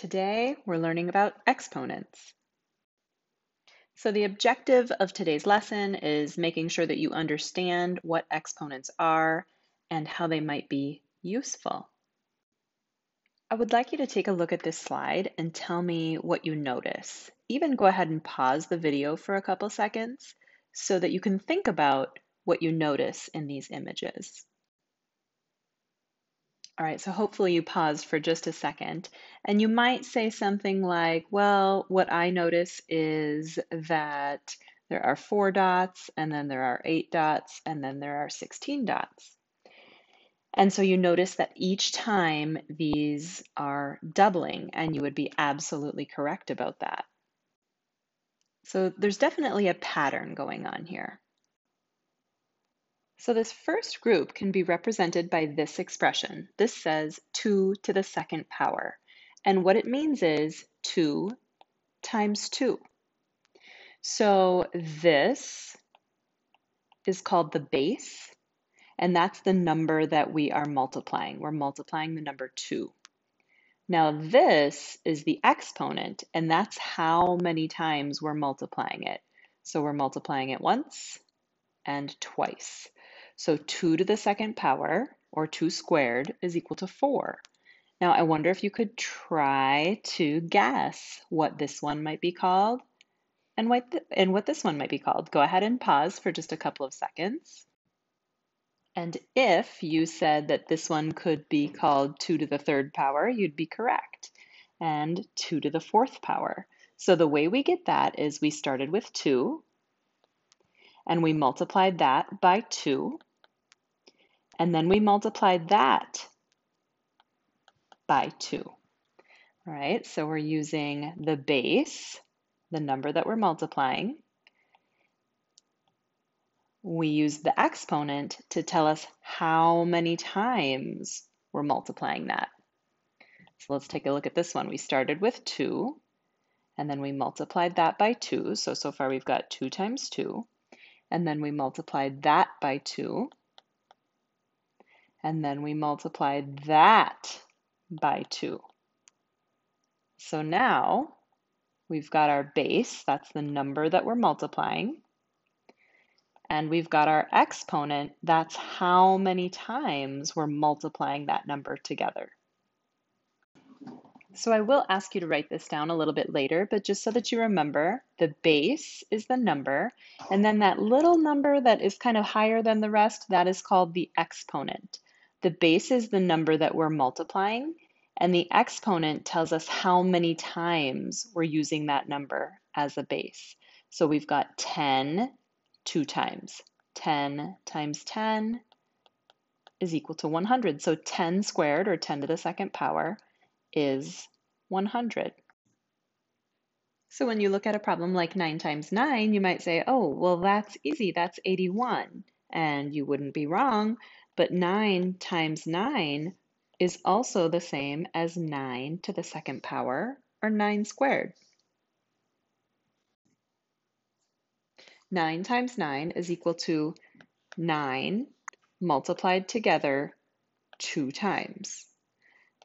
Today, we're learning about exponents. So the objective of today's lesson is making sure that you understand what exponents are and how they might be useful. I would like you to take a look at this slide and tell me what you notice. Even go ahead and pause the video for a couple seconds so that you can think about what you notice in these images. All right, so hopefully you paused for just a second and you might say something like, well, what I notice is that there are four dots and then there are eight dots and then there are 16 dots. And so you notice that each time these are doubling and you would be absolutely correct about that. So there's definitely a pattern going on here. So this first group can be represented by this expression. This says 2 to the second power. And what it means is 2 times 2. So this is called the base, and that's the number that we are multiplying. We're multiplying the number 2. Now this is the exponent, and that's how many times we're multiplying it. So we're multiplying it once and twice. So 2 to the second power, or 2 squared, is equal to 4. Now I wonder if you could try to guess what this one might be called and what, and what this one might be called. Go ahead and pause for just a couple of seconds. And if you said that this one could be called 2 to the third power, you'd be correct. And 2 to the fourth power. So the way we get that is we started with 2, and we multiplied that by 2, and then we multiply that by 2. All right, so we're using the base, the number that we're multiplying. We use the exponent to tell us how many times we're multiplying that. So let's take a look at this one. We started with 2, and then we multiplied that by 2. So, so far we've got 2 times 2. And then we multiplied that by 2 and then we multiply that by 2. So now we've got our base, that's the number that we're multiplying, and we've got our exponent, that's how many times we're multiplying that number together. So I will ask you to write this down a little bit later, but just so that you remember, the base is the number, and then that little number that is kind of higher than the rest, that is called the exponent. The base is the number that we're multiplying, and the exponent tells us how many times we're using that number as a base. So we've got 10 two times. 10 times 10 is equal to 100. So 10 squared, or 10 to the second power, is 100. So when you look at a problem like 9 times 9, you might say, oh, well, that's easy. That's 81. And you wouldn't be wrong but 9 times 9 is also the same as 9 to the second power, or 9 squared. 9 times 9 is equal to 9 multiplied together two times.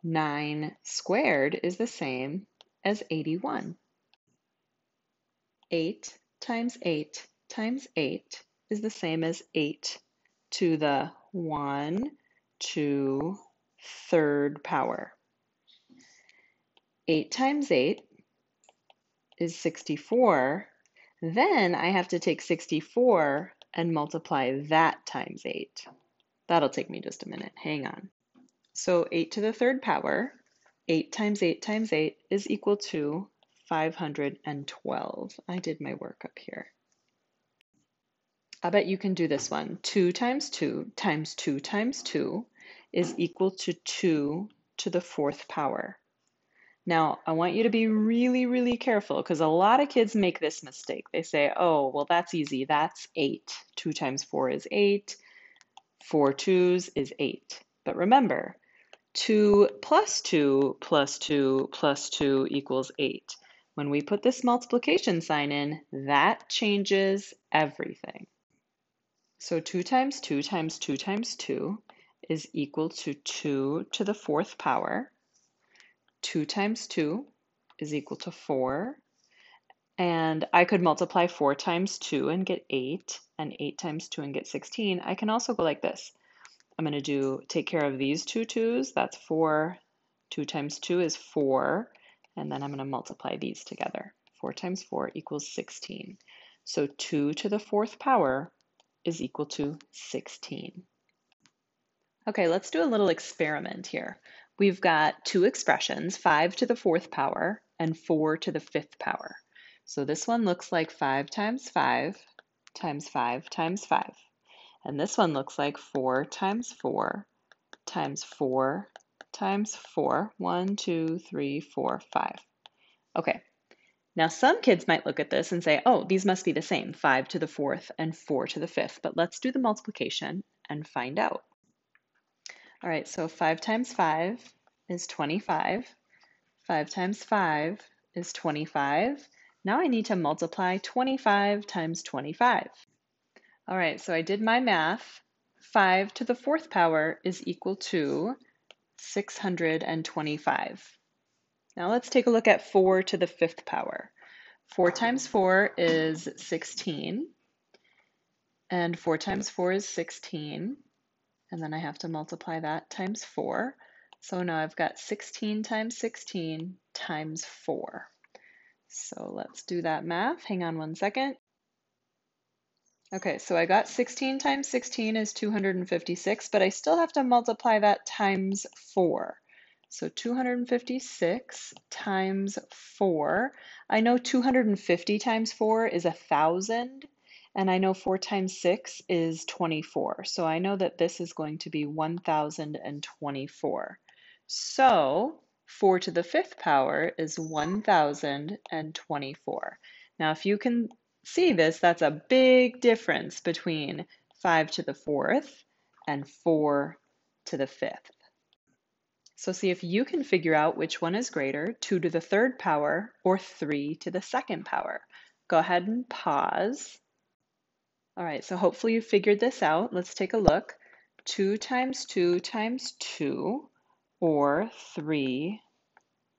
9 squared is the same as 81. 8 times 8 times 8 is the same as 8 to the 1 to third power. 8 times 8 is 64. Then I have to take 64 and multiply that times 8. That'll take me just a minute. Hang on. So 8 to the third power, 8 times 8 times 8 is equal to 512. I did my work up here. I bet you can do this one. 2 times 2 times 2 times 2 is equal to 2 to the fourth power. Now, I want you to be really, really careful because a lot of kids make this mistake. They say, oh, well, that's easy. That's 8. 2 times 4 is 8. 4 twos is 8. But remember, 2 plus 2 plus 2 plus 2 equals 8. When we put this multiplication sign in, that changes everything. So 2 times 2 times 2 times 2 is equal to 2 to the fourth power. 2 times 2 is equal to 4. And I could multiply 4 times 2 and get 8, and 8 times 2 and get 16. I can also go like this. I'm going to do take care of these two 2's. That's 4. 2 times 2 is 4. And then I'm going to multiply these together. 4 times 4 equals 16. So 2 to the fourth power is equal to 16. Okay, let's do a little experiment here. We've got two expressions, 5 to the fourth power and 4 to the fifth power. So this one looks like 5 times 5 times 5 times 5. And this one looks like 4 times 4 times 4 times 4. 1, 2, 3, 4, 5. Okay, now some kids might look at this and say, oh, these must be the same, 5 to the fourth and 4 to the fifth. But let's do the multiplication and find out. All right, so 5 times 5 is 25. 5 times 5 is 25. Now I need to multiply 25 times 25. All right, so I did my math. 5 to the fourth power is equal to 625. Now let's take a look at 4 to the fifth power. 4 times 4 is 16, and 4 times 4 is 16, and then I have to multiply that times 4. So now I've got 16 times 16 times 4. So let's do that math. Hang on one second. Okay, so I got 16 times 16 is 256, but I still have to multiply that times 4. So 256 times 4. I know 250 times 4 is 1,000, and I know 4 times 6 is 24. So I know that this is going to be 1,024. So 4 to the fifth power is 1,024. Now, if you can see this, that's a big difference between 5 to the fourth and 4 to the fifth. So see if you can figure out which one is greater, 2 to the third power or 3 to the second power. Go ahead and pause. All right, so hopefully you figured this out. Let's take a look. 2 times 2 times 2 or 3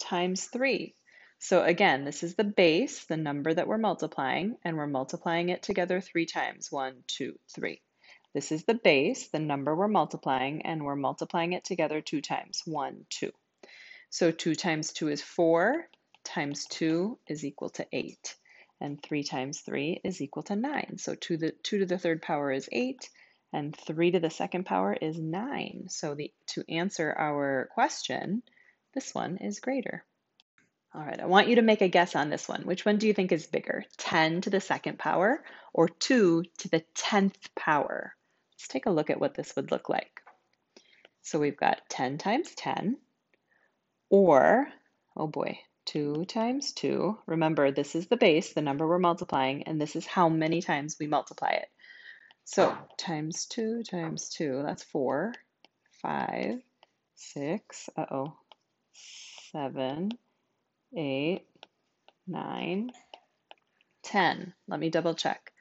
times 3. So again, this is the base, the number that we're multiplying, and we're multiplying it together three times. One, two, three. This is the base, the number we're multiplying, and we're multiplying it together two times. One, two. So 2 times 2 is 4, times 2 is equal to 8. And 3 times 3 is equal to 9. So 2, the, 2 to the third power is 8, and 3 to the second power is 9. So the, to answer our question, this one is greater. All right, I want you to make a guess on this one. Which one do you think is bigger, 10 to the second power or 2 to the 10th power? Let's take a look at what this would look like. So we've got 10 times 10 or, oh boy, 2 times 2. Remember, this is the base, the number we're multiplying, and this is how many times we multiply it. So times 2 times 2, that's 4, 5, 6, uh-oh, 7, eight, nine, ten. Let me double check.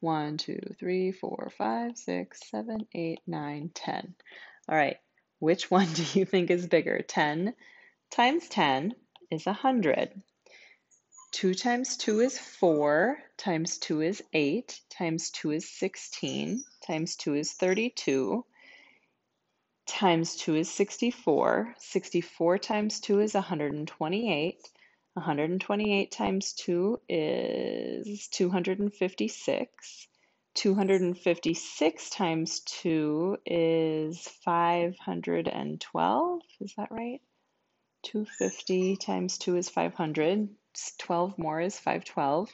One, two, three, four, five, six, seven, eight, nine, ten. All right, which one do you think is bigger? 10 times 10 is 100. 2 times 2 is 4, times 2 is 8, times 2 is 16, times 2 is 32, times 2 is 64. 64 times 2 is 128. 128 times 2 is 256. 256 times 2 is 512. Is that right? 250 times 2 is 500. 12 more is 512.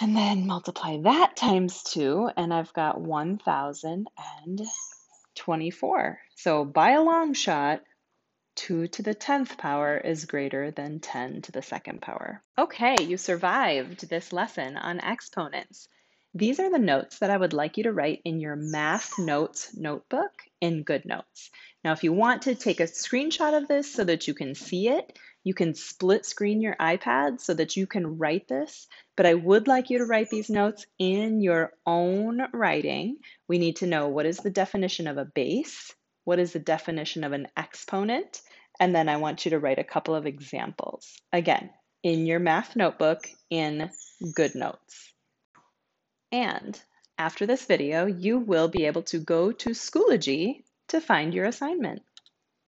And then multiply that times 2, and I've got 1,024. So by a long shot, 2 to the 10th power is greater than 10 to the second power. Okay, you survived this lesson on exponents. These are the notes that I would like you to write in your math notes notebook in GoodNotes. Now, if you want to take a screenshot of this so that you can see it, you can split screen your iPad so that you can write this, but I would like you to write these notes in your own writing. We need to know what is the definition of a base, what is the definition of an exponent, And then I want you to write a couple of examples. Again, in your math notebook in GoodNotes. And after this video, you will be able to go to Schoology to find your assignment.